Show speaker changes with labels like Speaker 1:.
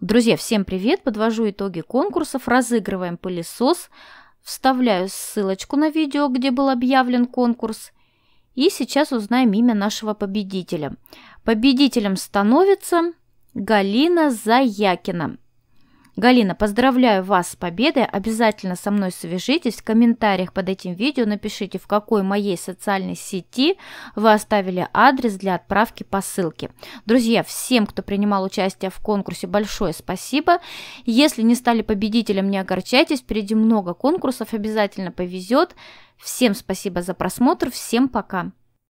Speaker 1: Друзья, всем привет! Подвожу итоги конкурсов, разыгрываем пылесос, вставляю ссылочку на видео, где был объявлен конкурс. И сейчас узнаем имя нашего победителя. Победителем становится Галина Заякина. Галина, поздравляю вас с победой. Обязательно со мной свяжитесь. В комментариях под этим видео напишите, в какой моей социальной сети вы оставили адрес для отправки посылки. Друзья, всем, кто принимал участие в конкурсе, большое спасибо. Если не стали победителем, не огорчайтесь. Впереди много конкурсов, обязательно повезет. Всем спасибо за просмотр. Всем пока.